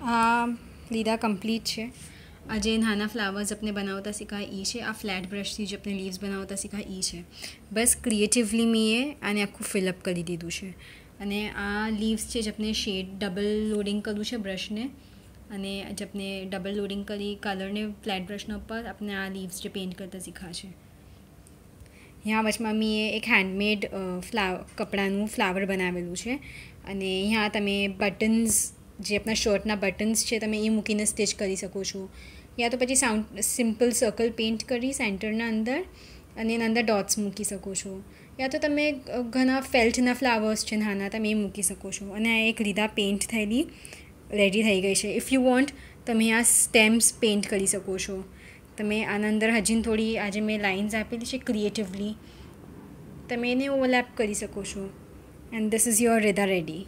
આ લીધા કમ્પ્લીટ છે. આ જે નાના ફ્લાવર્સ આપણે બનાવતા શીખાય એ છે. આ ફ્લેટ બ્રશથી જે આપણે લીવ્સ બનાવતા શીખાય એ છે. બસ ક્રિએટિવલી મેં આને આખું ફિલઅપ કરી દીધું છે. અને આ લીવ્સ છે જે આપણે શેડ ડબલ લોડિંગ કર્યું છે બ્રશને અને જે આપણે ડબલ લોડિંગ કરી કલરને ફ્લેટ બ્રશના ઉપર આપણે આ લીવ્સ જે પેઇન્ટ કરતા શીખાશે અહીંયા વચમાં મેં એક હેન્ડમેડ ફ્લાવર કપડાનું ફ્લાવર બનાવેલું છે. અને અહીંયા તમે બટન્સ જે આપણા શર્ટના બટન્સ છે, તમે એ મૂકીને સ્ટિચ કરી શકો છો. યા તો પછી સાઉન્ડ, સિમ્પલ સર્કલ પેઇન્ટ કરી સેન્ટરના અંદર અને એના અંદર ડોટ્સ મૂકી શકો છો. યા તો તમે ઘણા ફેલ્ટના ફ્લાવર્સ છે, નાના, તમે એ મૂકી શકો છો. અને આ એક લીધા પેઇન્ટ થયેલી, રેડી થઈ ગઈ છે. ઇફ યુ વોન્ટ તમે આ સ્ટેમ્સ પેઇન્ટ કરી શકો છો. તમે આના અંદર હજી થોડી, આજે મેં લાઇન્સ આપેલી છે ક્રિએટિવલી તમે એને ઓવરલેપ કરી શકો છો. And this is your rather ready